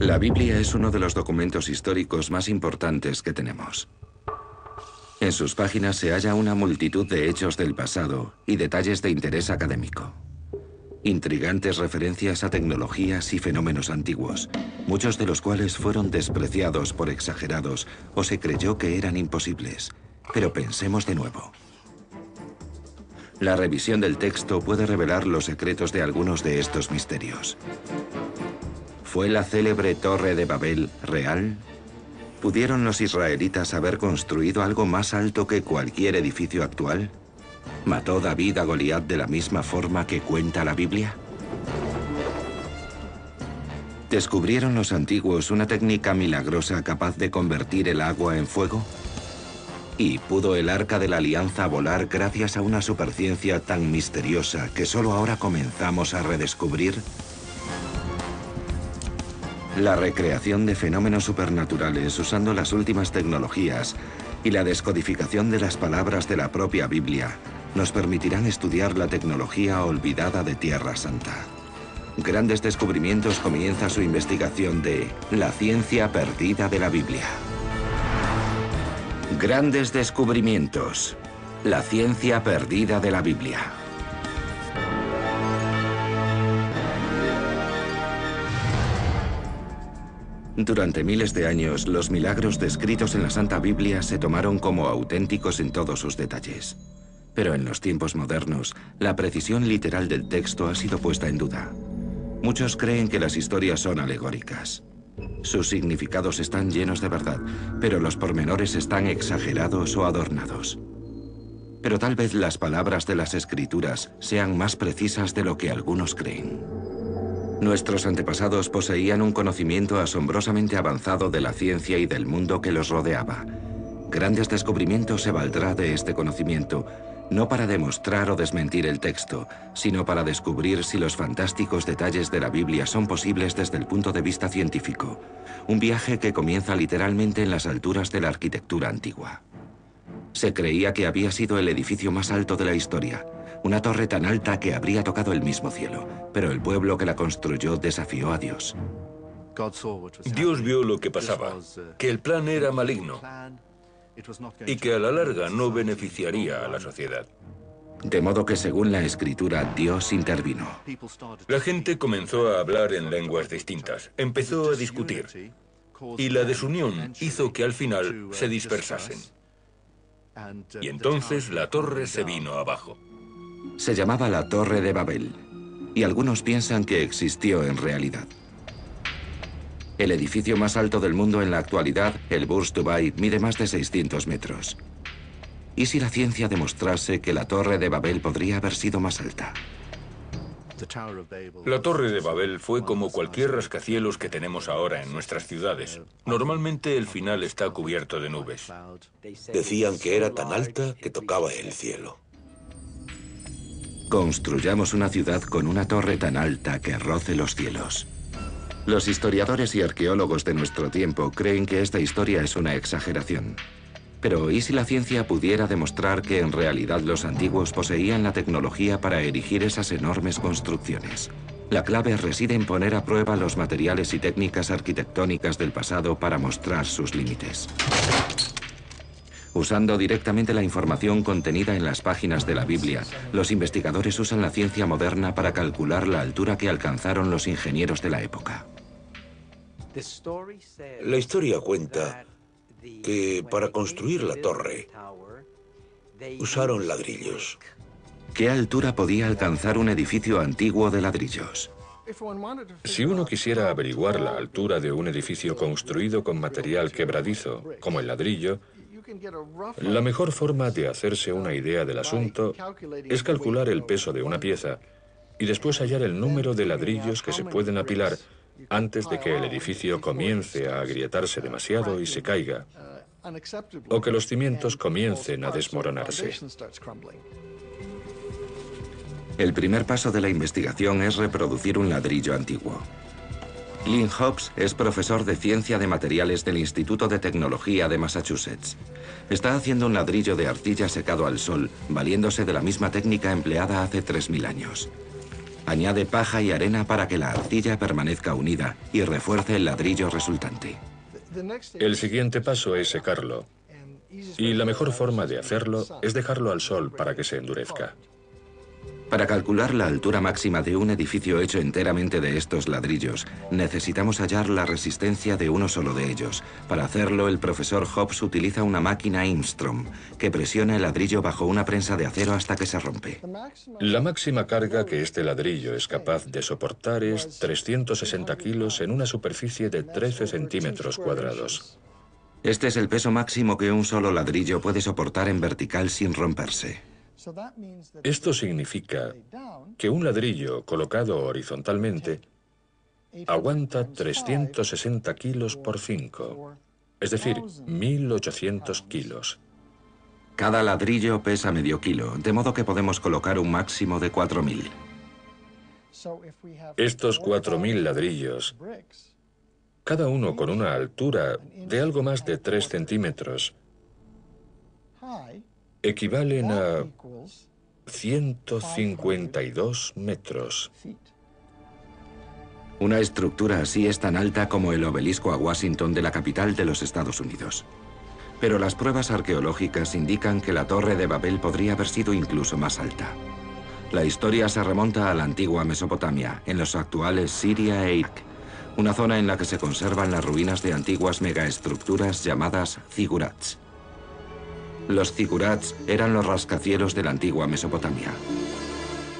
La Biblia es uno de los documentos históricos más importantes que tenemos. En sus páginas se halla una multitud de hechos del pasado y detalles de interés académico. Intrigantes referencias a tecnologías y fenómenos antiguos, muchos de los cuales fueron despreciados por exagerados o se creyó que eran imposibles. Pero pensemos de nuevo. La revisión del texto puede revelar los secretos de algunos de estos misterios. ¿Fue la célebre Torre de Babel real? ¿Pudieron los israelitas haber construido algo más alto que cualquier edificio actual? ¿Mató David a Goliat de la misma forma que cuenta la Biblia? ¿Descubrieron los antiguos una técnica milagrosa capaz de convertir el agua en fuego? ¿Y pudo el arca de la alianza volar gracias a una superciencia tan misteriosa que solo ahora comenzamos a redescubrir? La recreación de fenómenos supernaturales usando las últimas tecnologías y la descodificación de las palabras de la propia Biblia nos permitirán estudiar la tecnología olvidada de Tierra Santa. Grandes Descubrimientos comienza su investigación de la ciencia perdida de la Biblia. Grandes Descubrimientos. La ciencia perdida de la Biblia. Durante miles de años, los milagros descritos en la Santa Biblia se tomaron como auténticos en todos sus detalles. Pero en los tiempos modernos, la precisión literal del texto ha sido puesta en duda. Muchos creen que las historias son alegóricas. Sus significados están llenos de verdad, pero los pormenores están exagerados o adornados. Pero tal vez las palabras de las escrituras sean más precisas de lo que algunos creen. Nuestros antepasados poseían un conocimiento asombrosamente avanzado de la ciencia y del mundo que los rodeaba. Grandes descubrimientos se valdrá de este conocimiento, no para demostrar o desmentir el texto, sino para descubrir si los fantásticos detalles de la Biblia son posibles desde el punto de vista científico. Un viaje que comienza literalmente en las alturas de la arquitectura antigua. Se creía que había sido el edificio más alto de la historia, una torre tan alta que habría tocado el mismo cielo, pero el pueblo que la construyó desafió a Dios. Dios vio lo que pasaba, que el plan era maligno y que a la larga no beneficiaría a la sociedad. De modo que según la escritura, Dios intervino. La gente comenzó a hablar en lenguas distintas, empezó a discutir, y la desunión hizo que al final se dispersasen. Y entonces la torre se vino abajo se llamaba la Torre de Babel, y algunos piensan que existió en realidad. El edificio más alto del mundo en la actualidad, el Burj Dubai, mide más de 600 metros. ¿Y si la ciencia demostrase que la Torre de Babel podría haber sido más alta? La Torre de Babel fue como cualquier rascacielos que tenemos ahora en nuestras ciudades. Normalmente el final está cubierto de nubes. Decían que era tan alta que tocaba el cielo. Construyamos una ciudad con una torre tan alta que roce los cielos. Los historiadores y arqueólogos de nuestro tiempo creen que esta historia es una exageración. Pero ¿y si la ciencia pudiera demostrar que en realidad los antiguos poseían la tecnología para erigir esas enormes construcciones? La clave reside en poner a prueba los materiales y técnicas arquitectónicas del pasado para mostrar sus límites. Usando directamente la información contenida en las páginas de la Biblia, los investigadores usan la ciencia moderna para calcular la altura que alcanzaron los ingenieros de la época. La historia cuenta que para construir la torre usaron ladrillos. ¿Qué altura podía alcanzar un edificio antiguo de ladrillos? Si uno quisiera averiguar la altura de un edificio construido con material quebradizo, como el ladrillo, la mejor forma de hacerse una idea del asunto es calcular el peso de una pieza y después hallar el número de ladrillos que se pueden apilar antes de que el edificio comience a agrietarse demasiado y se caiga, o que los cimientos comiencen a desmoronarse. El primer paso de la investigación es reproducir un ladrillo antiguo. Lynn Hobbs es profesor de Ciencia de Materiales del Instituto de Tecnología de Massachusetts. Está haciendo un ladrillo de arcilla secado al sol, valiéndose de la misma técnica empleada hace 3.000 años. Añade paja y arena para que la arcilla permanezca unida y refuerce el ladrillo resultante. El siguiente paso es secarlo. Y la mejor forma de hacerlo es dejarlo al sol para que se endurezca. Para calcular la altura máxima de un edificio hecho enteramente de estos ladrillos, necesitamos hallar la resistencia de uno solo de ellos. Para hacerlo, el profesor Hobbs utiliza una máquina Instrom, que presiona el ladrillo bajo una prensa de acero hasta que se rompe. La máxima carga que este ladrillo es capaz de soportar es 360 kilos en una superficie de 13 centímetros cuadrados. Este es el peso máximo que un solo ladrillo puede soportar en vertical sin romperse. Esto significa que un ladrillo colocado horizontalmente aguanta 360 kilos por 5, es decir, 1.800 kilos. Cada ladrillo pesa medio kilo, de modo que podemos colocar un máximo de 4.000. Estos 4.000 ladrillos, cada uno con una altura de algo más de 3 centímetros, equivalen a 152 metros. Una estructura así es tan alta como el obelisco a Washington de la capital de los Estados Unidos. Pero las pruebas arqueológicas indican que la Torre de Babel podría haber sido incluso más alta. La historia se remonta a la antigua Mesopotamia, en los actuales Siria e Irak, una zona en la que se conservan las ruinas de antiguas megaestructuras llamadas zigurats. Los zigurats eran los rascacielos de la antigua Mesopotamia.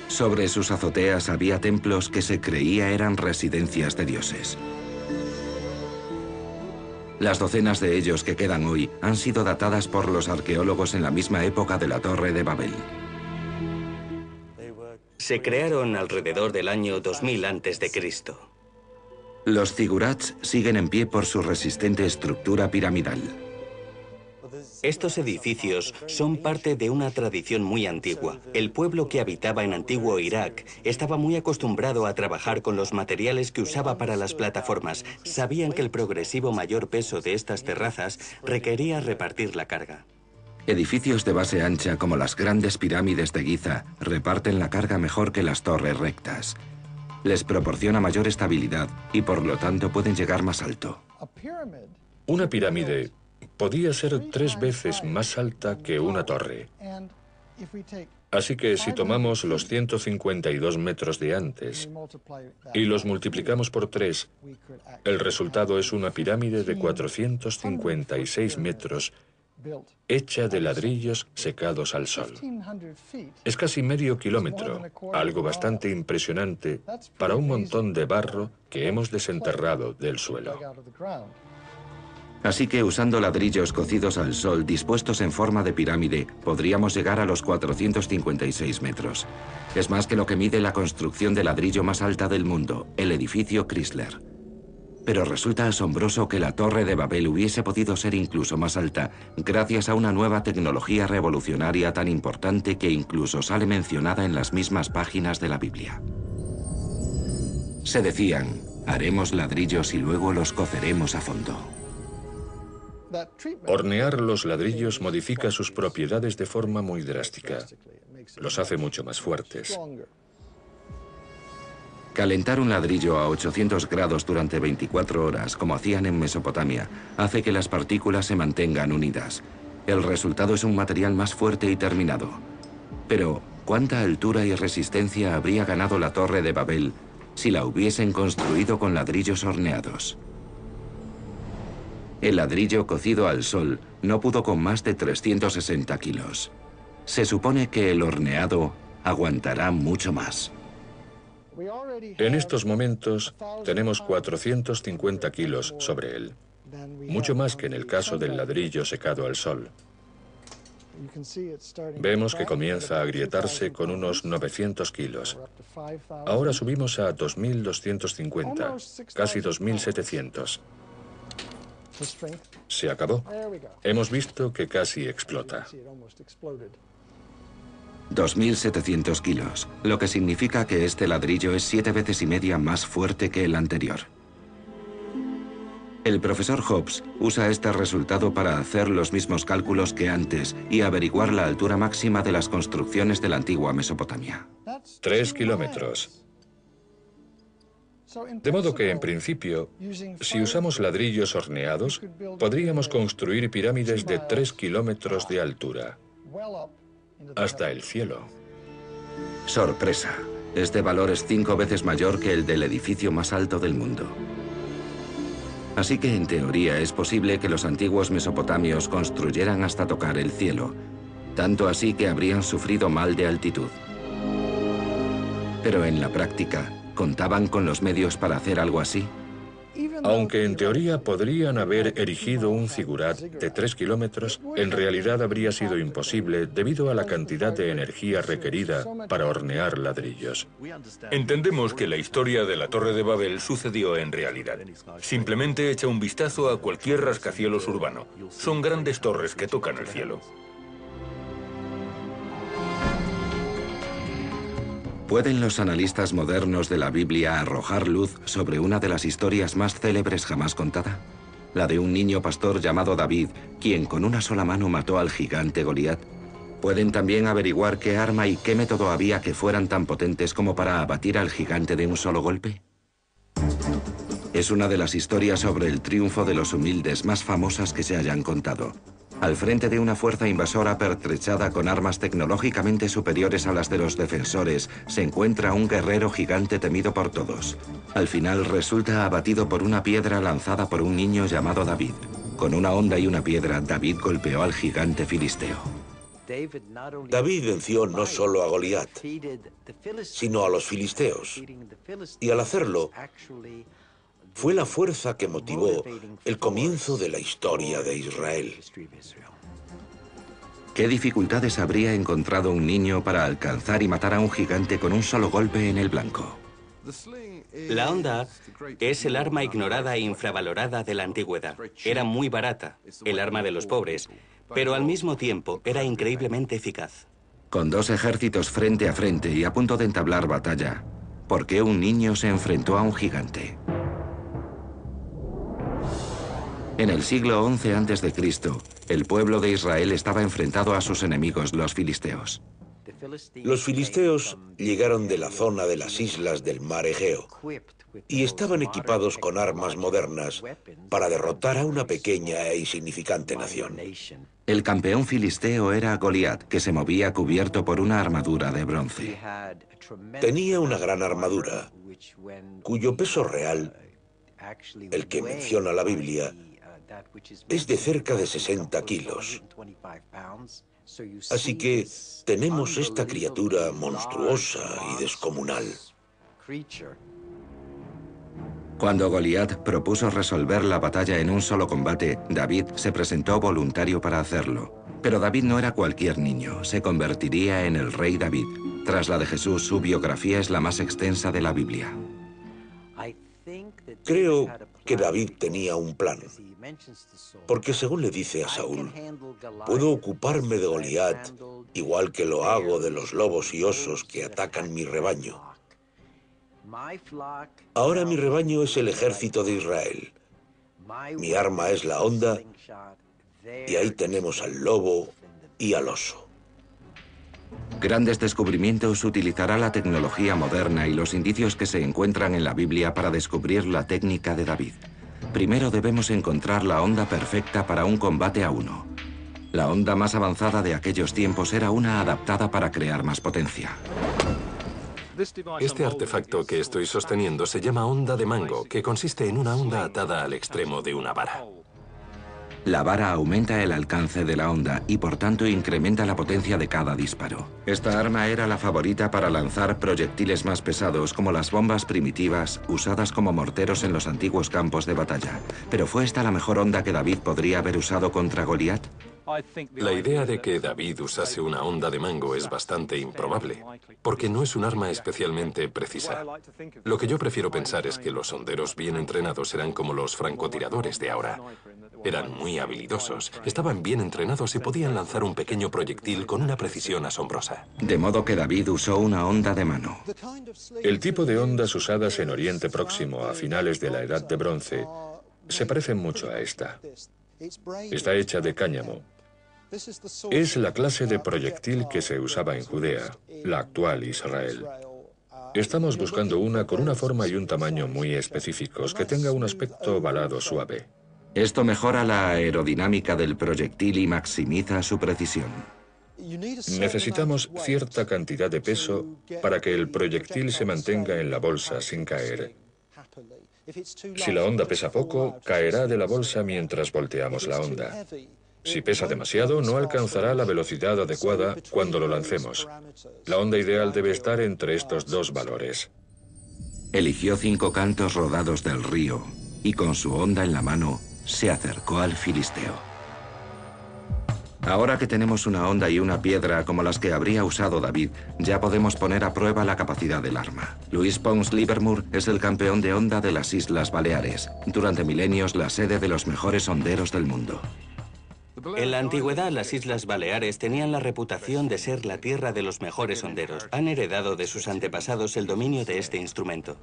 Sobre sus azoteas había templos que se creía eran residencias de dioses. Las docenas de ellos que quedan hoy han sido datadas por los arqueólogos en la misma época de la Torre de Babel. Se crearon alrededor del año 2000 a.C. Los zigurats siguen en pie por su resistente estructura piramidal. Estos edificios son parte de una tradición muy antigua. El pueblo que habitaba en antiguo Irak estaba muy acostumbrado a trabajar con los materiales que usaba para las plataformas. Sabían que el progresivo mayor peso de estas terrazas requería repartir la carga. Edificios de base ancha como las grandes pirámides de Giza reparten la carga mejor que las torres rectas. Les proporciona mayor estabilidad y por lo tanto pueden llegar más alto. Una pirámide podía ser tres veces más alta que una torre. Así que si tomamos los 152 metros de antes y los multiplicamos por tres, el resultado es una pirámide de 456 metros hecha de ladrillos secados al sol. Es casi medio kilómetro, algo bastante impresionante para un montón de barro que hemos desenterrado del suelo. Así que usando ladrillos cocidos al sol dispuestos en forma de pirámide, podríamos llegar a los 456 metros. Es más que lo que mide la construcción de ladrillo más alta del mundo, el edificio Chrysler. Pero resulta asombroso que la Torre de Babel hubiese podido ser incluso más alta gracias a una nueva tecnología revolucionaria tan importante que incluso sale mencionada en las mismas páginas de la Biblia. Se decían, haremos ladrillos y luego los coceremos a fondo. Hornear los ladrillos modifica sus propiedades de forma muy drástica. Los hace mucho más fuertes. Calentar un ladrillo a 800 grados durante 24 horas, como hacían en Mesopotamia, hace que las partículas se mantengan unidas. El resultado es un material más fuerte y terminado. Pero, ¿cuánta altura y resistencia habría ganado la Torre de Babel si la hubiesen construido con ladrillos horneados? El ladrillo cocido al sol no pudo con más de 360 kilos. Se supone que el horneado aguantará mucho más. En estos momentos tenemos 450 kilos sobre él, mucho más que en el caso del ladrillo secado al sol. Vemos que comienza a agrietarse con unos 900 kilos. Ahora subimos a 2.250, casi 2.700. Se acabó. Hemos visto que casi explota. 2.700 kilos, lo que significa que este ladrillo es siete veces y media más fuerte que el anterior. El profesor Hobbes usa este resultado para hacer los mismos cálculos que antes y averiguar la altura máxima de las construcciones de la antigua Mesopotamia. Tres kilómetros. De modo que, en principio, si usamos ladrillos horneados, podríamos construir pirámides de 3 kilómetros de altura, hasta el cielo. Sorpresa. Este valor es cinco veces mayor que el del edificio más alto del mundo. Así que en teoría es posible que los antiguos mesopotamios construyeran hasta tocar el cielo, tanto así que habrían sufrido mal de altitud. Pero en la práctica, ¿contaban con los medios para hacer algo así? Aunque en teoría podrían haber erigido un figurat de 3 kilómetros, en realidad habría sido imposible debido a la cantidad de energía requerida para hornear ladrillos. Entendemos que la historia de la Torre de Babel sucedió en realidad. Simplemente echa un vistazo a cualquier rascacielos urbano. Son grandes torres que tocan el cielo. ¿Pueden los analistas modernos de la Biblia arrojar luz sobre una de las historias más célebres jamás contada? La de un niño pastor llamado David, quien con una sola mano mató al gigante Goliat. ¿Pueden también averiguar qué arma y qué método había que fueran tan potentes como para abatir al gigante de un solo golpe? Es una de las historias sobre el triunfo de los humildes más famosas que se hayan contado. Al frente de una fuerza invasora pertrechada con armas tecnológicamente superiores a las de los defensores, se encuentra un guerrero gigante temido por todos. Al final resulta abatido por una piedra lanzada por un niño llamado David. Con una onda y una piedra, David golpeó al gigante filisteo. David venció no solo a Goliat, sino a los filisteos. Y al hacerlo, fue la fuerza que motivó el comienzo de la historia de Israel. ¿Qué dificultades habría encontrado un niño para alcanzar y matar a un gigante con un solo golpe en el blanco? La onda es el arma ignorada e infravalorada de la antigüedad. Era muy barata, el arma de los pobres, pero al mismo tiempo era increíblemente eficaz. Con dos ejércitos frente a frente y a punto de entablar batalla, ¿por qué un niño se enfrentó a un gigante? En el siglo XI a.C., el pueblo de Israel estaba enfrentado a sus enemigos, los filisteos. Los filisteos llegaron de la zona de las islas del mar Egeo y estaban equipados con armas modernas para derrotar a una pequeña e insignificante nación. El campeón filisteo era Goliat, que se movía cubierto por una armadura de bronce. Tenía una gran armadura, cuyo peso real, el que menciona la Biblia, es de cerca de 60 kilos. Así que tenemos esta criatura monstruosa y descomunal. Cuando Goliat propuso resolver la batalla en un solo combate, David se presentó voluntario para hacerlo. Pero David no era cualquier niño, se convertiría en el rey David. Tras la de Jesús, su biografía es la más extensa de la Biblia. Creo que David tenía un plan, porque según le dice a Saúl, puedo ocuparme de Goliat igual que lo hago de los lobos y osos que atacan mi rebaño. Ahora mi rebaño es el ejército de Israel. Mi arma es la onda y ahí tenemos al lobo y al oso. Grandes Descubrimientos utilizará la tecnología moderna y los indicios que se encuentran en la Biblia para descubrir la técnica de David. Primero debemos encontrar la onda perfecta para un combate a uno. La onda más avanzada de aquellos tiempos era una adaptada para crear más potencia. Este artefacto que estoy sosteniendo se llama onda de mango, que consiste en una onda atada al extremo de una vara. La vara aumenta el alcance de la onda y por tanto incrementa la potencia de cada disparo. Esta arma era la favorita para lanzar proyectiles más pesados como las bombas primitivas usadas como morteros en los antiguos campos de batalla. Pero ¿fue esta la mejor onda que David podría haber usado contra Goliat? La idea de que David usase una onda de mango es bastante improbable, porque no es un arma especialmente precisa. Lo que yo prefiero pensar es que los honderos bien entrenados eran como los francotiradores de ahora. Eran muy habilidosos, estaban bien entrenados y podían lanzar un pequeño proyectil con una precisión asombrosa. De modo que David usó una onda de mano. El tipo de ondas usadas en Oriente Próximo a finales de la Edad de Bronce se parecen mucho a esta. Está hecha de cáñamo, es la clase de proyectil que se usaba en Judea, la actual Israel. Estamos buscando una con una forma y un tamaño muy específicos, que tenga un aspecto ovalado suave. Esto mejora la aerodinámica del proyectil y maximiza su precisión. Necesitamos cierta cantidad de peso para que el proyectil se mantenga en la bolsa sin caer. Si la onda pesa poco, caerá de la bolsa mientras volteamos la onda. Si pesa demasiado, no alcanzará la velocidad adecuada cuando lo lancemos. La onda ideal debe estar entre estos dos valores. Eligió cinco cantos rodados del río y con su onda en la mano se acercó al filisteo. Ahora que tenemos una onda y una piedra como las que habría usado David, ya podemos poner a prueba la capacidad del arma. Luis Pons Livermore es el campeón de onda de las Islas Baleares, durante milenios la sede de los mejores honderos del mundo. En la antigüedad, las Islas Baleares tenían la reputación de ser la tierra de los mejores honderos. Han heredado de sus antepasados el dominio de este instrumento.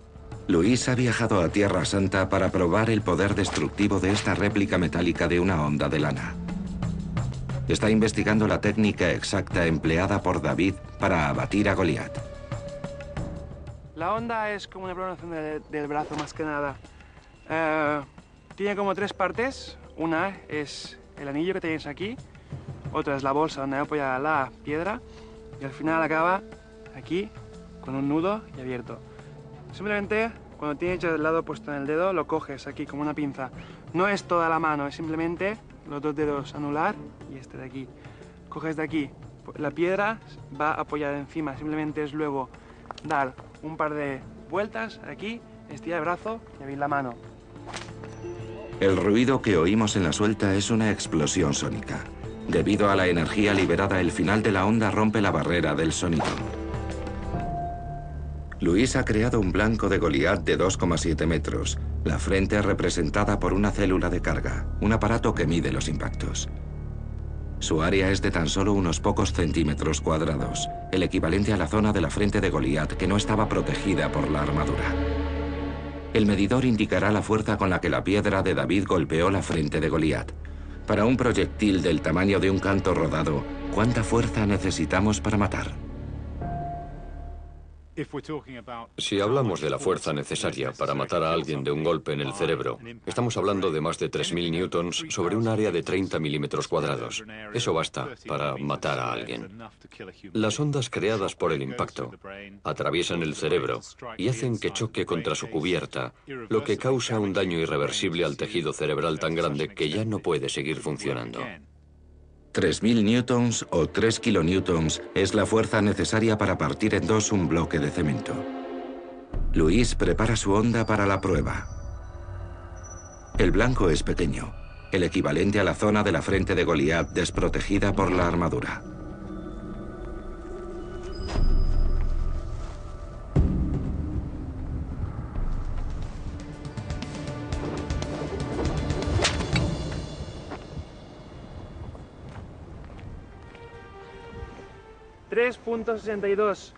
Luis ha viajado a Tierra Santa para probar el poder destructivo de esta réplica metálica de una onda de lana. Está investigando la técnica exacta empleada por David para abatir a Goliat. La onda es como una programación del brazo más que nada. Eh, tiene como tres partes. Una es el anillo que tenéis aquí, otra es la bolsa donde apoya la piedra y al final acaba aquí con un nudo y abierto. Simplemente cuando tienes el lado puesto en el dedo lo coges aquí como una pinza. No es toda la mano, es simplemente los dos dedos anular y este de aquí. Coges de aquí, la piedra va apoyada encima, simplemente es luego dar un par de vueltas aquí, estirar el brazo y abrir la mano. El ruido que oímos en la suelta es una explosión sónica. Debido a la energía liberada, el final de la onda rompe la barrera del sonido. Luis ha creado un blanco de Goliat de 2,7 metros, la frente representada por una célula de carga, un aparato que mide los impactos. Su área es de tan solo unos pocos centímetros cuadrados, el equivalente a la zona de la frente de Goliat que no estaba protegida por la armadura. El medidor indicará la fuerza con la que la piedra de David golpeó la frente de Goliat. Para un proyectil del tamaño de un canto rodado, ¿cuánta fuerza necesitamos para matar? Si hablamos de la fuerza necesaria para matar a alguien de un golpe en el cerebro, estamos hablando de más de 3.000 newtons sobre un área de 30 milímetros cuadrados. Eso basta para matar a alguien. Las ondas creadas por el impacto atraviesan el cerebro y hacen que choque contra su cubierta, lo que causa un daño irreversible al tejido cerebral tan grande que ya no puede seguir funcionando. 3.000 newtons o 3 kilonewtons es la fuerza necesaria para partir en dos un bloque de cemento. Luis prepara su onda para la prueba. El blanco es pequeño, el equivalente a la zona de la frente de Goliat desprotegida por la armadura. 3.62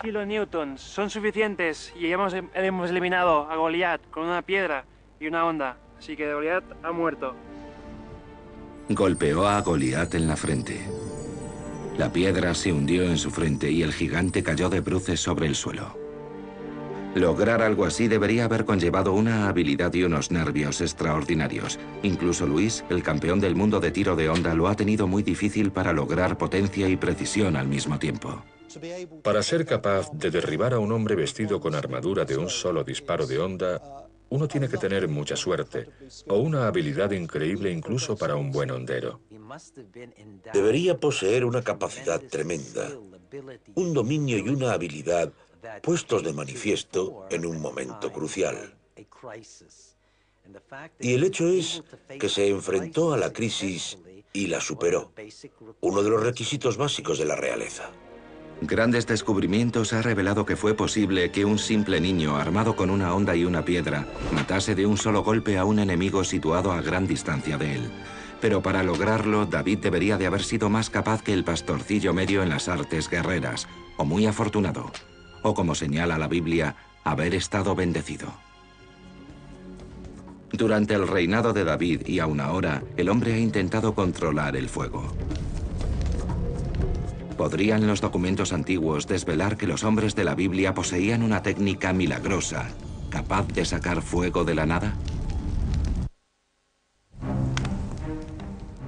kilonewtons son suficientes y hemos, hemos eliminado a Goliath con una piedra y una onda, así que Goliath ha muerto. Golpeó a Goliath en la frente. La piedra se hundió en su frente y el gigante cayó de bruces sobre el suelo. Lograr algo así debería haber conllevado una habilidad y unos nervios extraordinarios. Incluso Luis, el campeón del mundo de tiro de onda, lo ha tenido muy difícil para lograr potencia y precisión al mismo tiempo. Para ser capaz de derribar a un hombre vestido con armadura de un solo disparo de onda, uno tiene que tener mucha suerte o una habilidad increíble incluso para un buen hondero. Debería poseer una capacidad tremenda, un dominio y una habilidad puestos de manifiesto en un momento crucial. Y el hecho es que se enfrentó a la crisis y la superó, uno de los requisitos básicos de la realeza. Grandes descubrimientos ha revelado que fue posible que un simple niño armado con una onda y una piedra matase de un solo golpe a un enemigo situado a gran distancia de él. Pero para lograrlo, David debería de haber sido más capaz que el pastorcillo medio en las artes guerreras, o muy afortunado o como señala la Biblia, haber estado bendecido. Durante el reinado de David y aún ahora, el hombre ha intentado controlar el fuego. ¿Podrían los documentos antiguos desvelar que los hombres de la Biblia poseían una técnica milagrosa, capaz de sacar fuego de la nada?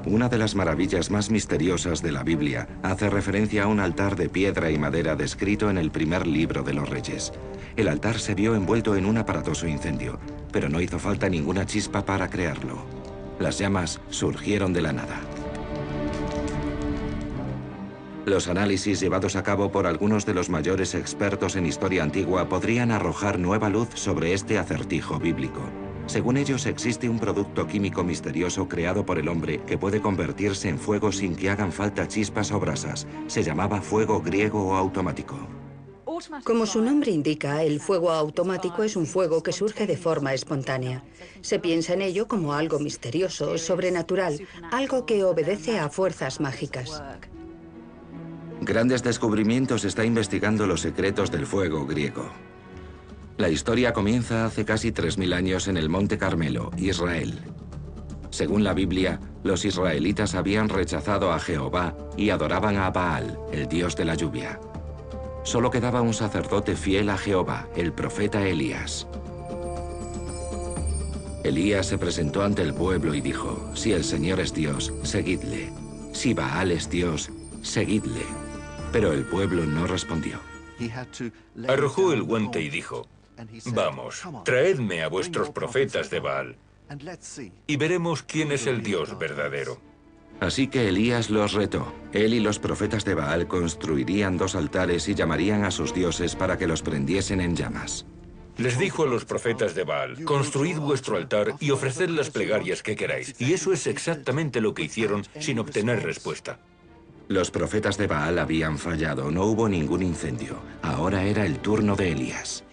Una de las maravillas más misteriosas de la Biblia hace referencia a un altar de piedra y madera descrito en el primer libro de los Reyes. El altar se vio envuelto en un aparatoso incendio, pero no hizo falta ninguna chispa para crearlo. Las llamas surgieron de la nada. Los análisis llevados a cabo por algunos de los mayores expertos en historia antigua podrían arrojar nueva luz sobre este acertijo bíblico. Según ellos, existe un producto químico misterioso creado por el hombre que puede convertirse en fuego sin que hagan falta chispas o brasas. Se llamaba fuego griego o automático. Como su nombre indica, el fuego automático es un fuego que surge de forma espontánea. Se piensa en ello como algo misterioso, sobrenatural, algo que obedece a fuerzas mágicas. Grandes Descubrimientos está investigando los secretos del fuego griego. La historia comienza hace casi 3.000 años en el Monte Carmelo, Israel. Según la Biblia, los israelitas habían rechazado a Jehová y adoraban a Baal, el dios de la lluvia. Solo quedaba un sacerdote fiel a Jehová, el profeta Elías. Elías se presentó ante el pueblo y dijo, si el Señor es Dios, seguidle. Si Baal es Dios, seguidle. Pero el pueblo no respondió. Arrojó el guante y dijo, Vamos, traedme a vuestros profetas de Baal y veremos quién es el Dios verdadero. Así que Elías los retó. Él y los profetas de Baal construirían dos altares y llamarían a sus dioses para que los prendiesen en llamas. Les dijo a los profetas de Baal, construid vuestro altar y ofreced las plegarias que queráis. Y eso es exactamente lo que hicieron sin obtener respuesta. Los profetas de Baal habían fallado, no hubo ningún incendio. Ahora era el turno de Elías.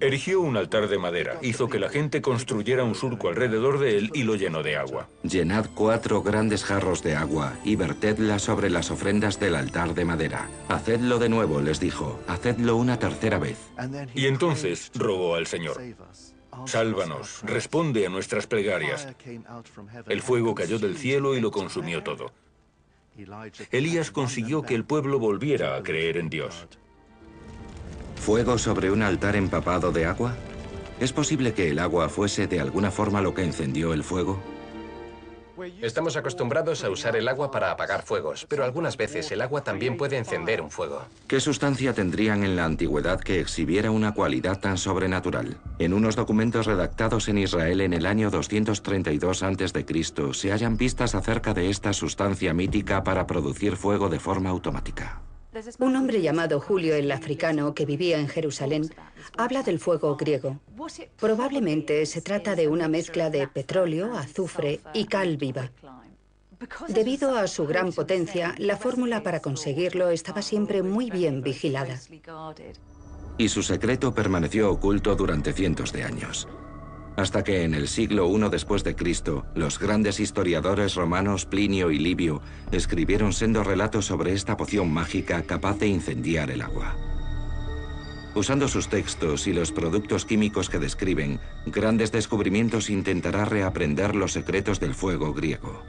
Erigió un altar de madera, hizo que la gente construyera un surco alrededor de él y lo llenó de agua. Llenad cuatro grandes jarros de agua y vertedla sobre las ofrendas del altar de madera. Hacedlo de nuevo, les dijo, hacedlo una tercera vez. Y entonces rogó al Señor. Sálvanos, responde a nuestras plegarias. El fuego cayó del cielo y lo consumió todo. Elías consiguió que el pueblo volviera a creer en Dios. ¿Fuego sobre un altar empapado de agua? ¿Es posible que el agua fuese de alguna forma lo que encendió el fuego? Estamos acostumbrados a usar el agua para apagar fuegos, pero algunas veces el agua también puede encender un fuego. ¿Qué sustancia tendrían en la antigüedad que exhibiera una cualidad tan sobrenatural? En unos documentos redactados en Israel en el año 232 a.C. se hallan pistas acerca de esta sustancia mítica para producir fuego de forma automática. Un hombre llamado Julio el Africano, que vivía en Jerusalén, habla del fuego griego. Probablemente se trata de una mezcla de petróleo, azufre y cal viva. Debido a su gran potencia, la fórmula para conseguirlo estaba siempre muy bien vigilada. Y su secreto permaneció oculto durante cientos de años hasta que en el siglo I después de Cristo, los grandes historiadores romanos Plinio y Livio escribieron sendos relatos sobre esta poción mágica capaz de incendiar el agua. Usando sus textos y los productos químicos que describen, Grandes Descubrimientos intentará reaprender los secretos del fuego griego.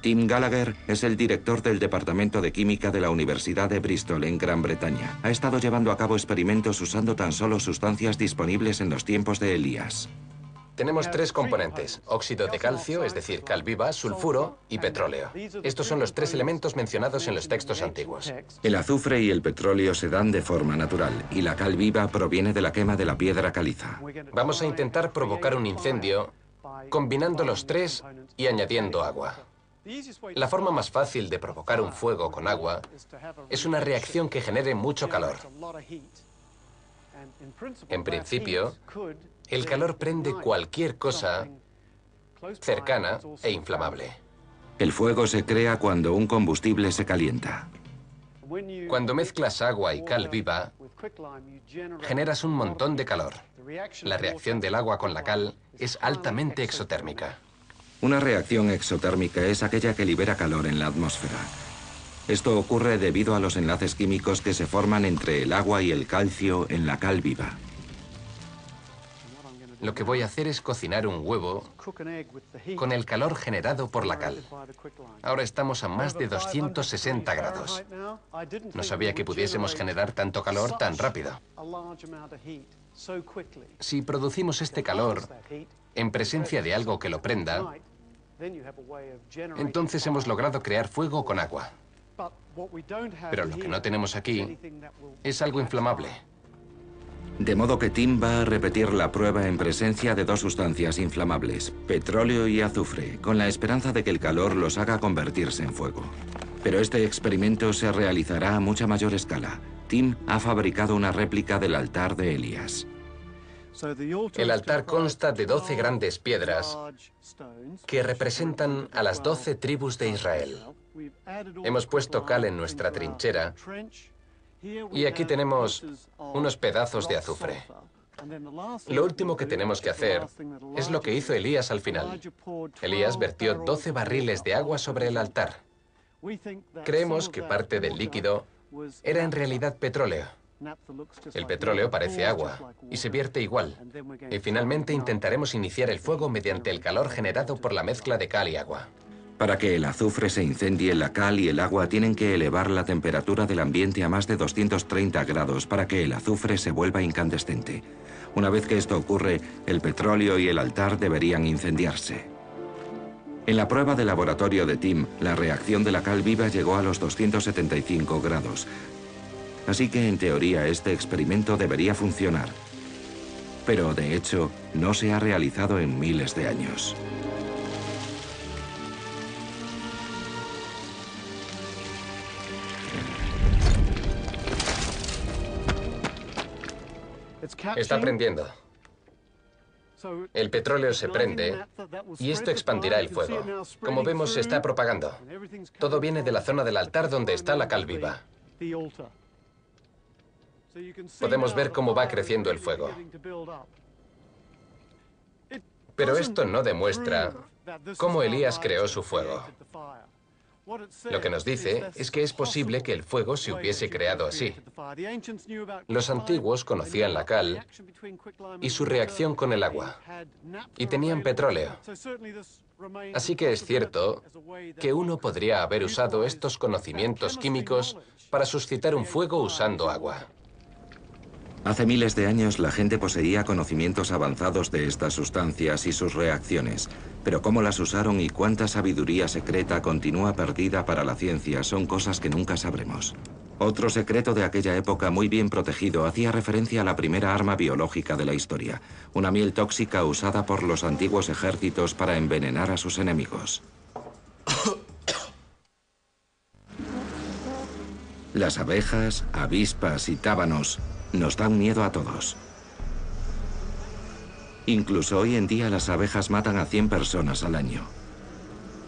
Tim Gallagher es el director del Departamento de Química de la Universidad de Bristol en Gran Bretaña. Ha estado llevando a cabo experimentos usando tan solo sustancias disponibles en los tiempos de Elías. Tenemos tres componentes, óxido de calcio, es decir, cal viva, sulfuro y petróleo. Estos son los tres elementos mencionados en los textos antiguos. El azufre y el petróleo se dan de forma natural y la cal viva proviene de la quema de la piedra caliza. Vamos a intentar provocar un incendio combinando los tres y añadiendo agua. La forma más fácil de provocar un fuego con agua es una reacción que genere mucho calor. En principio, el calor prende cualquier cosa cercana e inflamable. El fuego se crea cuando un combustible se calienta. Cuando mezclas agua y cal viva, generas un montón de calor. La reacción del agua con la cal es altamente exotérmica. Una reacción exotérmica es aquella que libera calor en la atmósfera. Esto ocurre debido a los enlaces químicos que se forman entre el agua y el calcio en la cal viva. Lo que voy a hacer es cocinar un huevo con el calor generado por la cal. Ahora estamos a más de 260 grados. No sabía que pudiésemos generar tanto calor tan rápido. Si producimos este calor en presencia de algo que lo prenda, entonces hemos logrado crear fuego con agua. Pero lo que no tenemos aquí es algo inflamable. De modo que Tim va a repetir la prueba en presencia de dos sustancias inflamables, petróleo y azufre, con la esperanza de que el calor los haga convertirse en fuego. Pero este experimento se realizará a mucha mayor escala. Tim ha fabricado una réplica del altar de Elías. El altar consta de 12 grandes piedras que representan a las 12 tribus de Israel. Hemos puesto cal en nuestra trinchera y aquí tenemos unos pedazos de azufre. Lo último que tenemos que hacer es lo que hizo Elías al final. Elías vertió 12 barriles de agua sobre el altar. Creemos que parte del líquido era en realidad petróleo. El petróleo parece agua y se vierte igual. Y finalmente intentaremos iniciar el fuego mediante el calor generado por la mezcla de cal y agua. Para que el azufre se incendie, la cal y el agua tienen que elevar la temperatura del ambiente a más de 230 grados para que el azufre se vuelva incandescente. Una vez que esto ocurre, el petróleo y el altar deberían incendiarse. En la prueba de laboratorio de Tim, la reacción de la cal viva llegó a los 275 grados. Así que en teoría este experimento debería funcionar. Pero de hecho, no se ha realizado en miles de años. Está prendiendo. El petróleo se prende y esto expandirá el fuego. Como vemos, se está propagando. Todo viene de la zona del altar donde está la cal viva. Podemos ver cómo va creciendo el fuego. Pero esto no demuestra cómo Elías creó su fuego. Lo que nos dice es que es posible que el fuego se hubiese creado así. Los antiguos conocían la cal y su reacción con el agua, y tenían petróleo. Así que es cierto que uno podría haber usado estos conocimientos químicos para suscitar un fuego usando agua. Hace miles de años la gente poseía conocimientos avanzados de estas sustancias y sus reacciones, pero cómo las usaron y cuánta sabiduría secreta continúa perdida para la ciencia son cosas que nunca sabremos. Otro secreto de aquella época muy bien protegido hacía referencia a la primera arma biológica de la historia, una miel tóxica usada por los antiguos ejércitos para envenenar a sus enemigos. Las abejas, avispas y tábanos nos dan miedo a todos. Incluso hoy en día las abejas matan a 100 personas al año.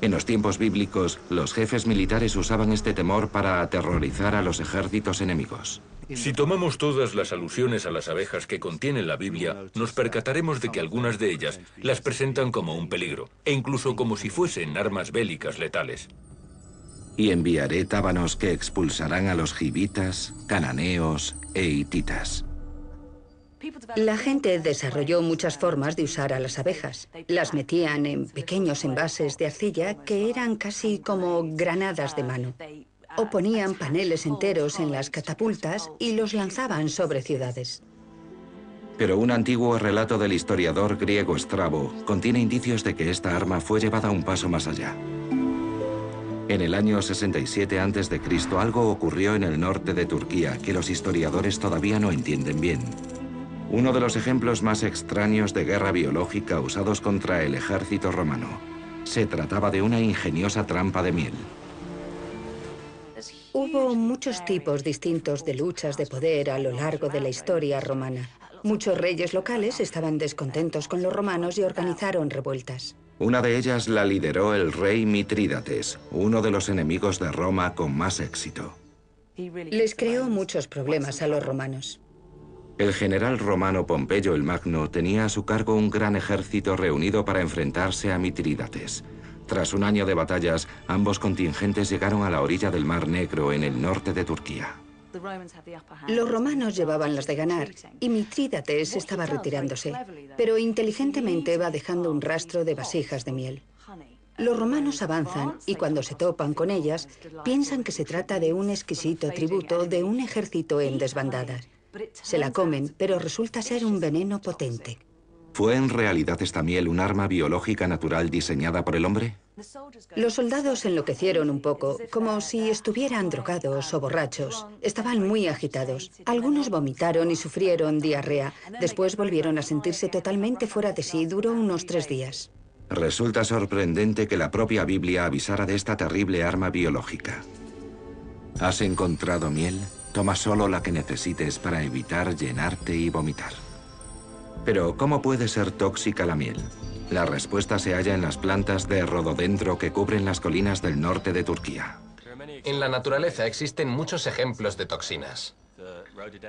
En los tiempos bíblicos, los jefes militares usaban este temor para aterrorizar a los ejércitos enemigos. Si tomamos todas las alusiones a las abejas que contiene la Biblia, nos percataremos de que algunas de ellas las presentan como un peligro, e incluso como si fuesen armas bélicas letales. Y enviaré tábanos que expulsarán a los gibitas, cananeos e hititas. La gente desarrolló muchas formas de usar a las abejas. Las metían en pequeños envases de arcilla que eran casi como granadas de mano. O ponían paneles enteros en las catapultas y los lanzaban sobre ciudades. Pero un antiguo relato del historiador griego Estrabo contiene indicios de que esta arma fue llevada un paso más allá. En el año 67 a.C. algo ocurrió en el norte de Turquía que los historiadores todavía no entienden bien. Uno de los ejemplos más extraños de guerra biológica usados contra el ejército romano. Se trataba de una ingeniosa trampa de miel. Hubo muchos tipos distintos de luchas de poder a lo largo de la historia romana. Muchos reyes locales estaban descontentos con los romanos y organizaron revueltas. Una de ellas la lideró el rey Mitrídates, uno de los enemigos de Roma con más éxito. Les creó muchos problemas a los romanos. El general romano Pompeyo el Magno tenía a su cargo un gran ejército reunido para enfrentarse a Mitrídates. Tras un año de batallas, ambos contingentes llegaron a la orilla del Mar Negro en el norte de Turquía. Los romanos llevaban las de ganar y Mitrídates estaba retirándose, pero inteligentemente va dejando un rastro de vasijas de miel. Los romanos avanzan y cuando se topan con ellas, piensan que se trata de un exquisito tributo de un ejército en desbandadas. Se la comen, pero resulta ser un veneno potente. ¿Fue en realidad esta miel un arma biológica natural diseñada por el hombre? Los soldados enloquecieron un poco, como si estuvieran drogados o borrachos. Estaban muy agitados. Algunos vomitaron y sufrieron diarrea. Después volvieron a sentirse totalmente fuera de sí. Duró unos tres días. Resulta sorprendente que la propia Biblia avisara de esta terrible arma biológica. ¿Has encontrado miel? Toma solo la que necesites para evitar llenarte y vomitar. Pero, ¿cómo puede ser tóxica la miel? La respuesta se halla en las plantas de rododendro que cubren las colinas del norte de Turquía. En la naturaleza existen muchos ejemplos de toxinas.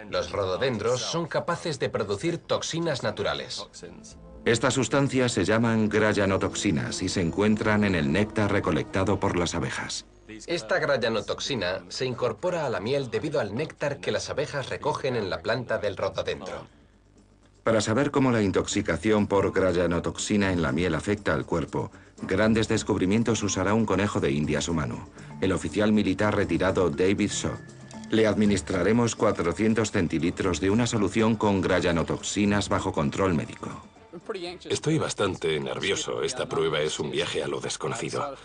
Los rododendros son capaces de producir toxinas naturales. Estas sustancias se llaman grayanotoxinas y se encuentran en el néctar recolectado por las abejas. Esta grayanotoxina se incorpora a la miel debido al néctar que las abejas recogen en la planta del rododendro. Para saber cómo la intoxicación por grayanotoxina en la miel afecta al cuerpo, grandes descubrimientos usará un conejo de indias humano, el oficial militar retirado David Shaw. Le administraremos 400 centilitros de una solución con grayanotoxinas bajo control médico. Estoy bastante nervioso. Esta prueba es un viaje a lo desconocido.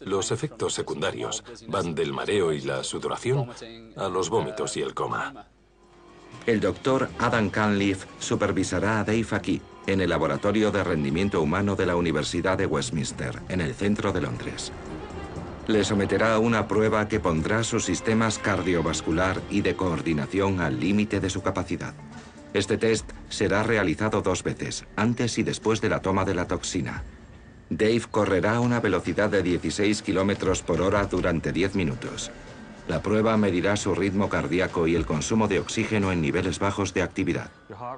Los efectos secundarios van del mareo y la sudoración a los vómitos y el coma. El doctor Adam Canliff supervisará a Dave aquí, en el Laboratorio de Rendimiento Humano de la Universidad de Westminster, en el centro de Londres. Le someterá a una prueba que pondrá sus sistemas cardiovascular y de coordinación al límite de su capacidad. Este test será realizado dos veces, antes y después de la toma de la toxina. Dave correrá a una velocidad de 16 kilómetros por hora durante 10 minutos. La prueba medirá su ritmo cardíaco y el consumo de oxígeno en niveles bajos de actividad.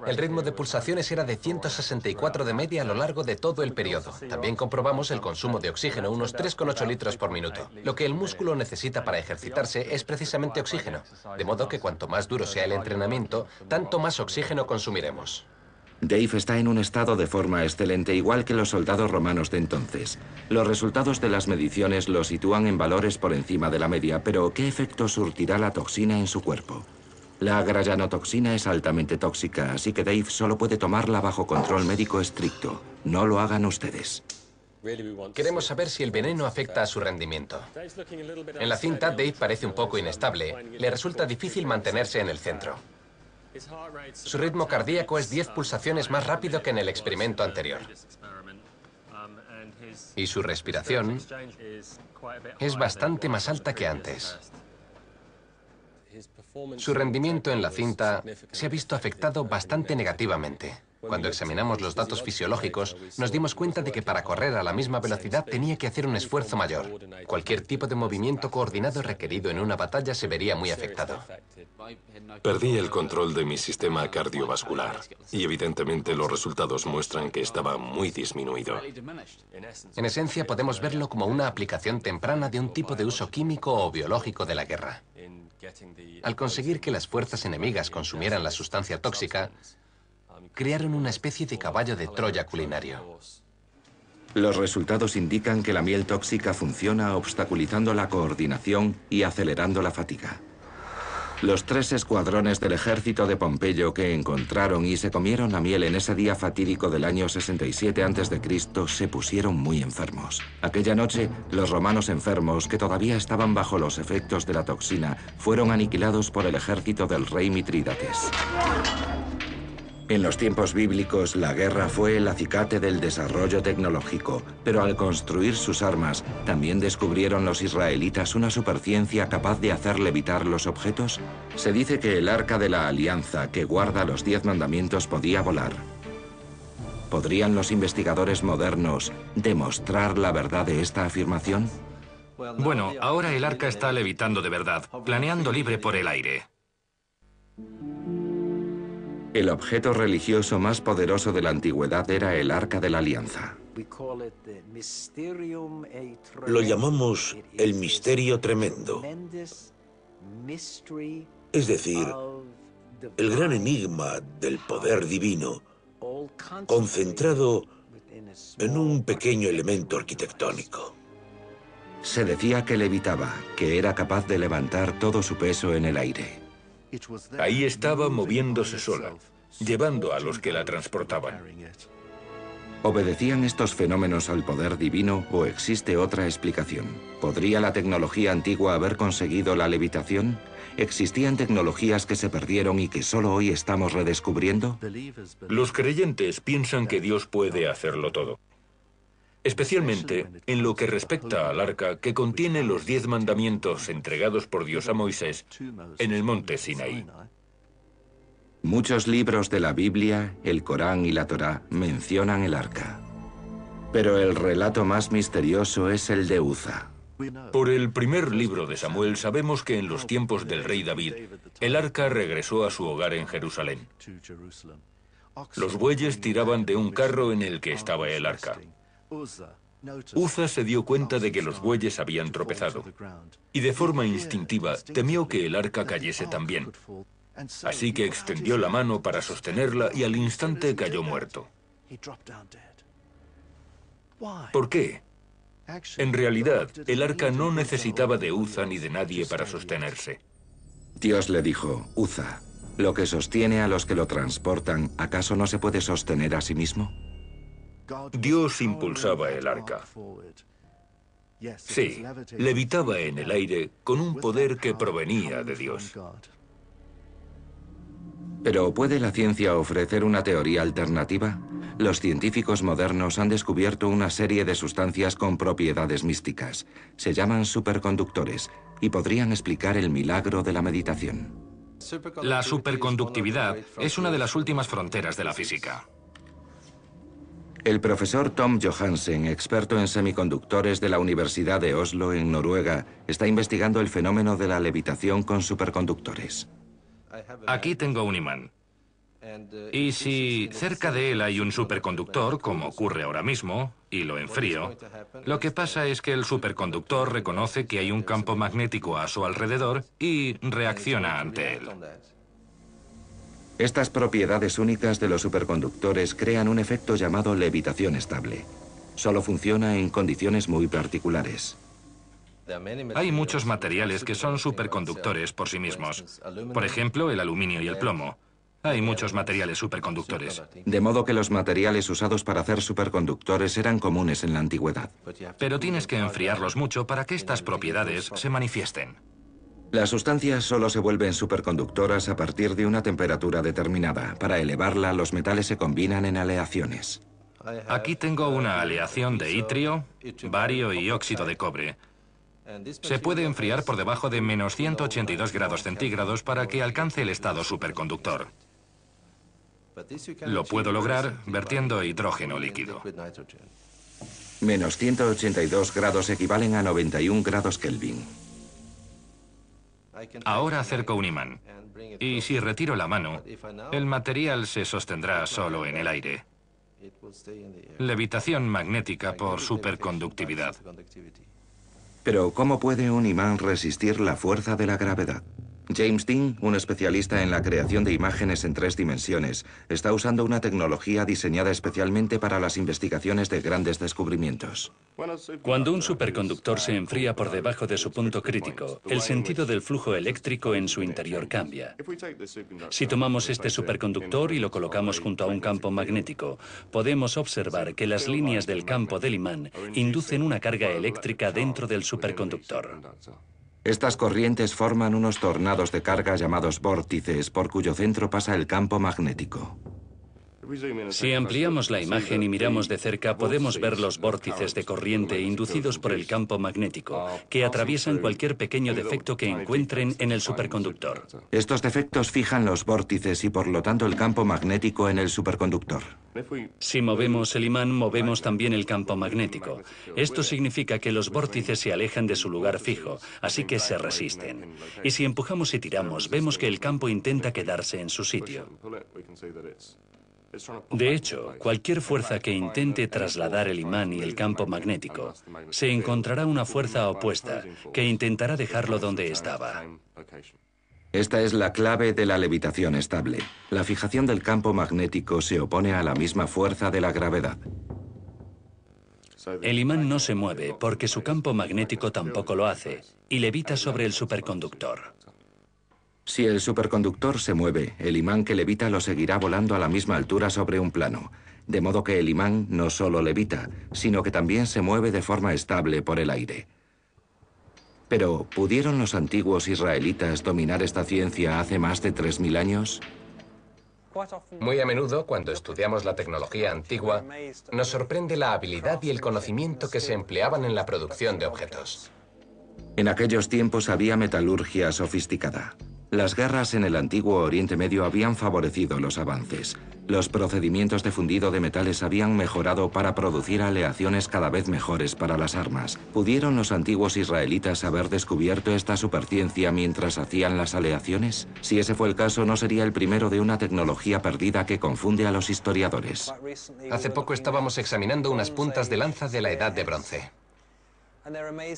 El ritmo de pulsaciones era de 164 de media a lo largo de todo el periodo. También comprobamos el consumo de oxígeno, unos 3,8 litros por minuto. Lo que el músculo necesita para ejercitarse es precisamente oxígeno. De modo que cuanto más duro sea el entrenamiento, tanto más oxígeno consumiremos. Dave está en un estado de forma excelente, igual que los soldados romanos de entonces. Los resultados de las mediciones lo sitúan en valores por encima de la media, pero ¿qué efecto surtirá la toxina en su cuerpo? La grayanotoxina es altamente tóxica, así que Dave solo puede tomarla bajo control médico estricto. No lo hagan ustedes. Queremos saber si el veneno afecta a su rendimiento. En la cinta, Dave parece un poco inestable. Le resulta difícil mantenerse en el centro. Su ritmo cardíaco es 10 pulsaciones más rápido que en el experimento anterior. Y su respiración es bastante más alta que antes. Su rendimiento en la cinta se ha visto afectado bastante negativamente. Cuando examinamos los datos fisiológicos, nos dimos cuenta de que para correr a la misma velocidad tenía que hacer un esfuerzo mayor. Cualquier tipo de movimiento coordinado requerido en una batalla se vería muy afectado. Perdí el control de mi sistema cardiovascular y evidentemente los resultados muestran que estaba muy disminuido. En esencia podemos verlo como una aplicación temprana de un tipo de uso químico o biológico de la guerra. Al conseguir que las fuerzas enemigas consumieran la sustancia tóxica, crearon una especie de caballo de Troya culinario. Los resultados indican que la miel tóxica funciona obstaculizando la coordinación y acelerando la fatiga. Los tres escuadrones del ejército de Pompeyo que encontraron y se comieron la miel en ese día fatídico del año 67 a.C. se pusieron muy enfermos. Aquella noche, los romanos enfermos, que todavía estaban bajo los efectos de la toxina, fueron aniquilados por el ejército del rey Mitrídates. En los tiempos bíblicos, la guerra fue el acicate del desarrollo tecnológico, pero al construir sus armas, ¿también descubrieron los israelitas una superciencia capaz de hacer levitar los objetos? Se dice que el arca de la alianza, que guarda los diez mandamientos, podía volar. ¿Podrían los investigadores modernos demostrar la verdad de esta afirmación? Bueno, ahora el arca está levitando de verdad, planeando libre por el aire. El objeto religioso más poderoso de la antigüedad era el Arca de la Alianza. Lo llamamos el misterio tremendo. Es decir, el gran enigma del poder divino concentrado en un pequeño elemento arquitectónico. Se decía que levitaba, que era capaz de levantar todo su peso en el aire. Ahí estaba moviéndose sola, llevando a los que la transportaban. ¿Obedecían estos fenómenos al poder divino o existe otra explicación? ¿Podría la tecnología antigua haber conseguido la levitación? ¿Existían tecnologías que se perdieron y que solo hoy estamos redescubriendo? Los creyentes piensan que Dios puede hacerlo todo. Especialmente en lo que respecta al arca que contiene los diez mandamientos entregados por Dios a Moisés en el monte Sinaí. Muchos libros de la Biblia, el Corán y la Torá mencionan el arca. Pero el relato más misterioso es el de Uza. Por el primer libro de Samuel sabemos que en los tiempos del rey David, el arca regresó a su hogar en Jerusalén. Los bueyes tiraban de un carro en el que estaba el arca. Uza se dio cuenta de que los bueyes habían tropezado y de forma instintiva temió que el arca cayese también. Así que extendió la mano para sostenerla y al instante cayó muerto. ¿Por qué? En realidad, el arca no necesitaba de Uza ni de nadie para sostenerse. Dios le dijo, Uza, ¿lo que sostiene a los que lo transportan, acaso no se puede sostener a sí mismo? Dios impulsaba el arca. Sí, levitaba en el aire con un poder que provenía de Dios. Pero ¿puede la ciencia ofrecer una teoría alternativa? Los científicos modernos han descubierto una serie de sustancias con propiedades místicas. Se llaman superconductores y podrían explicar el milagro de la meditación. La superconductividad es una de las últimas fronteras de la física. El profesor Tom Johansen, experto en semiconductores de la Universidad de Oslo, en Noruega, está investigando el fenómeno de la levitación con superconductores. Aquí tengo un imán. Y si cerca de él hay un superconductor, como ocurre ahora mismo, y lo enfrío, lo que pasa es que el superconductor reconoce que hay un campo magnético a su alrededor y reacciona ante él. Estas propiedades únicas de los superconductores crean un efecto llamado levitación estable. Solo funciona en condiciones muy particulares. Hay muchos materiales que son superconductores por sí mismos. Por ejemplo, el aluminio y el plomo. Hay muchos materiales superconductores. De modo que los materiales usados para hacer superconductores eran comunes en la antigüedad. Pero tienes que enfriarlos mucho para que estas propiedades se manifiesten. Las sustancias solo se vuelven superconductoras a partir de una temperatura determinada. Para elevarla, los metales se combinan en aleaciones. Aquí tengo una aleación de itrio, bario y óxido de cobre. Se puede enfriar por debajo de menos 182 grados centígrados para que alcance el estado superconductor. Lo puedo lograr vertiendo hidrógeno líquido. Menos 182 grados equivalen a 91 grados Kelvin. Ahora acerco un imán. Y si retiro la mano, el material se sostendrá solo en el aire. Levitación magnética por superconductividad. Pero ¿cómo puede un imán resistir la fuerza de la gravedad? James Dean, un especialista en la creación de imágenes en tres dimensiones, está usando una tecnología diseñada especialmente para las investigaciones de grandes descubrimientos. Cuando un superconductor se enfría por debajo de su punto crítico, el sentido del flujo eléctrico en su interior cambia. Si tomamos este superconductor y lo colocamos junto a un campo magnético, podemos observar que las líneas del campo del imán inducen una carga eléctrica dentro del superconductor. Estas corrientes forman unos tornados de carga llamados vórtices por cuyo centro pasa el campo magnético. Si ampliamos la imagen y miramos de cerca, podemos ver los vórtices de corriente inducidos por el campo magnético, que atraviesan cualquier pequeño defecto que encuentren en el superconductor. Estos defectos fijan los vórtices y por lo tanto el campo magnético en el superconductor. Si movemos el imán, movemos también el campo magnético. Esto significa que los vórtices se alejan de su lugar fijo, así que se resisten. Y si empujamos y tiramos, vemos que el campo intenta quedarse en su sitio. De hecho, cualquier fuerza que intente trasladar el imán y el campo magnético se encontrará una fuerza opuesta que intentará dejarlo donde estaba. Esta es la clave de la levitación estable. La fijación del campo magnético se opone a la misma fuerza de la gravedad. El imán no se mueve porque su campo magnético tampoco lo hace y levita sobre el superconductor. Si el superconductor se mueve, el imán que levita lo seguirá volando a la misma altura sobre un plano, de modo que el imán no solo levita, sino que también se mueve de forma estable por el aire. Pero, ¿pudieron los antiguos israelitas dominar esta ciencia hace más de 3.000 años? Muy a menudo, cuando estudiamos la tecnología antigua, nos sorprende la habilidad y el conocimiento que se empleaban en la producción de objetos. En aquellos tiempos había metalurgia sofisticada. Las guerras en el antiguo Oriente Medio habían favorecido los avances. Los procedimientos de fundido de metales habían mejorado para producir aleaciones cada vez mejores para las armas. ¿Pudieron los antiguos israelitas haber descubierto esta superciencia mientras hacían las aleaciones? Si ese fue el caso, no sería el primero de una tecnología perdida que confunde a los historiadores. Hace poco estábamos examinando unas puntas de lanza de la Edad de Bronce.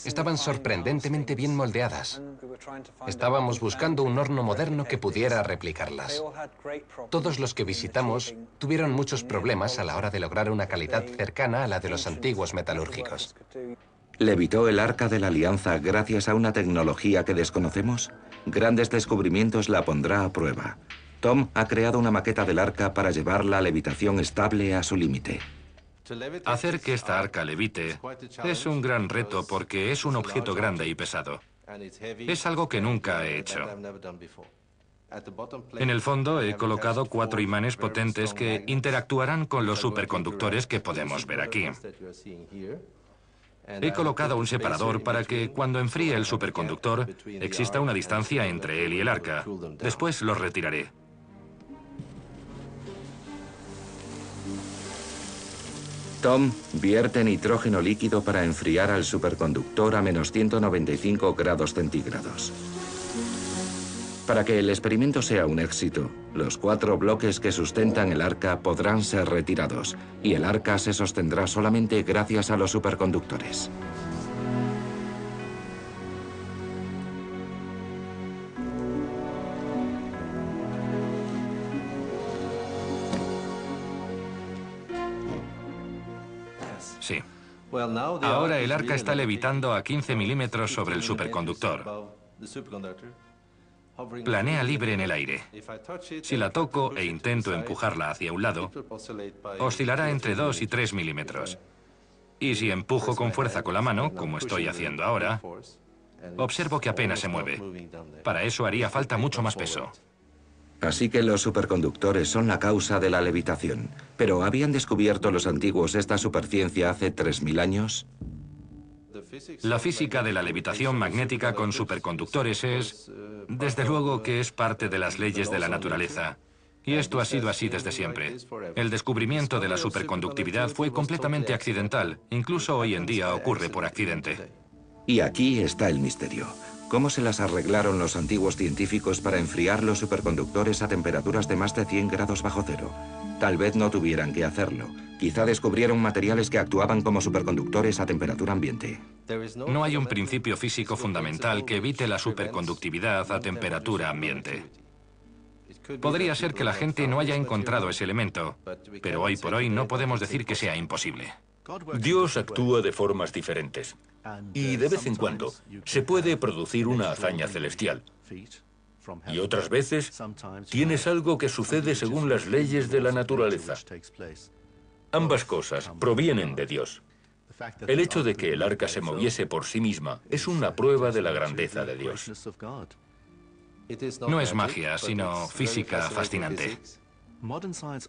Estaban sorprendentemente bien moldeadas. Estábamos buscando un horno moderno que pudiera replicarlas. Todos los que visitamos tuvieron muchos problemas a la hora de lograr una calidad cercana a la de los antiguos metalúrgicos. ¿Levitó el arca de la alianza gracias a una tecnología que desconocemos? Grandes descubrimientos la pondrá a prueba. Tom ha creado una maqueta del arca para llevar la levitación estable a su límite. Hacer que esta arca levite es un gran reto porque es un objeto grande y pesado. Es algo que nunca he hecho. En el fondo he colocado cuatro imanes potentes que interactuarán con los superconductores que podemos ver aquí. He colocado un separador para que cuando enfríe el superconductor exista una distancia entre él y el arca. Después los retiraré. Tom vierte nitrógeno líquido para enfriar al superconductor a menos 195 grados centígrados. Para que el experimento sea un éxito, los cuatro bloques que sustentan el arca podrán ser retirados y el arca se sostendrá solamente gracias a los superconductores. Ahora el arca está levitando a 15 milímetros sobre el superconductor. Planea libre en el aire. Si la toco e intento empujarla hacia un lado, oscilará entre 2 y 3 milímetros. Y si empujo con fuerza con la mano, como estoy haciendo ahora, observo que apenas se mueve. Para eso haría falta mucho más peso. Así que los superconductores son la causa de la levitación. ¿Pero habían descubierto los antiguos esta superciencia hace 3.000 años? La física de la levitación magnética con superconductores es, desde luego, que es parte de las leyes de la naturaleza. Y esto ha sido así desde siempre. El descubrimiento de la superconductividad fue completamente accidental. Incluso hoy en día ocurre por accidente. Y aquí está el misterio. ¿Cómo se las arreglaron los antiguos científicos para enfriar los superconductores a temperaturas de más de 100 grados bajo cero? Tal vez no tuvieran que hacerlo. Quizá descubrieron materiales que actuaban como superconductores a temperatura ambiente. No hay un principio físico fundamental que evite la superconductividad a temperatura ambiente. Podría ser que la gente no haya encontrado ese elemento, pero hoy por hoy no podemos decir que sea imposible. Dios actúa de formas diferentes. Y de vez en cuando se puede producir una hazaña celestial. Y otras veces tienes algo que sucede según las leyes de la naturaleza. Ambas cosas provienen de Dios. El hecho de que el arca se moviese por sí misma es una prueba de la grandeza de Dios. No es magia, sino física fascinante.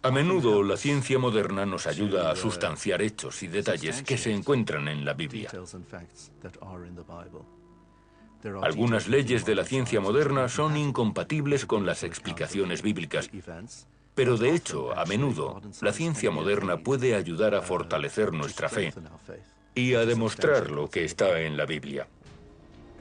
A menudo la ciencia moderna nos ayuda a sustanciar hechos y detalles que se encuentran en la Biblia. Algunas leyes de la ciencia moderna son incompatibles con las explicaciones bíblicas, pero de hecho, a menudo, la ciencia moderna puede ayudar a fortalecer nuestra fe y a demostrar lo que está en la Biblia.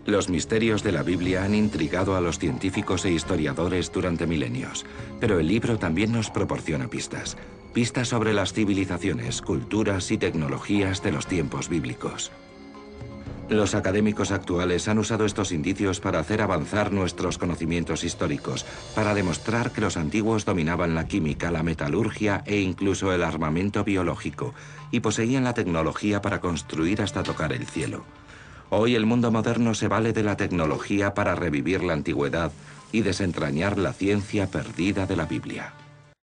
Los misterios de la Biblia han intrigado a los científicos e historiadores durante milenios, pero el libro también nos proporciona pistas, pistas sobre las civilizaciones, culturas y tecnologías de los tiempos bíblicos. Los académicos actuales han usado estos indicios para hacer avanzar nuestros conocimientos históricos, para demostrar que los antiguos dominaban la química, la metalurgia e incluso el armamento biológico, y poseían la tecnología para construir hasta tocar el cielo. Hoy el mundo moderno se vale de la tecnología para revivir la antigüedad y desentrañar la ciencia perdida de la Biblia.